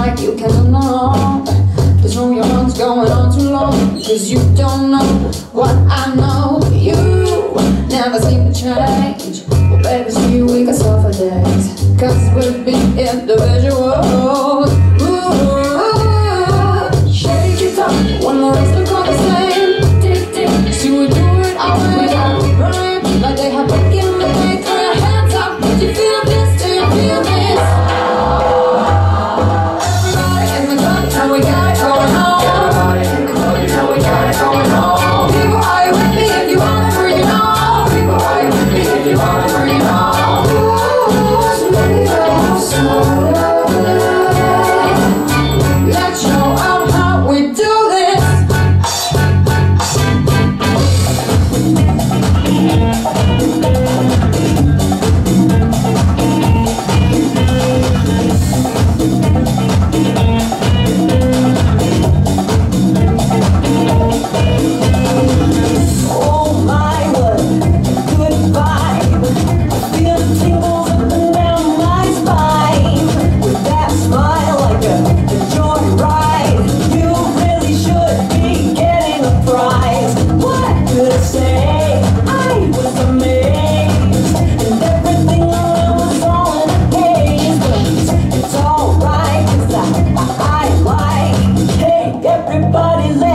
like you can know This wrong your one's going on too long Cause you don't know what I know. You never seem to change. Well baby see we can suffer days. Cause we'll be individual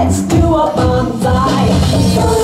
let's do a bonsai.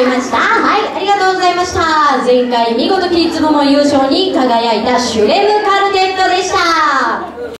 りました。はいありがとうございました。前回見事キッズ部門優勝に輝いたシュレムカル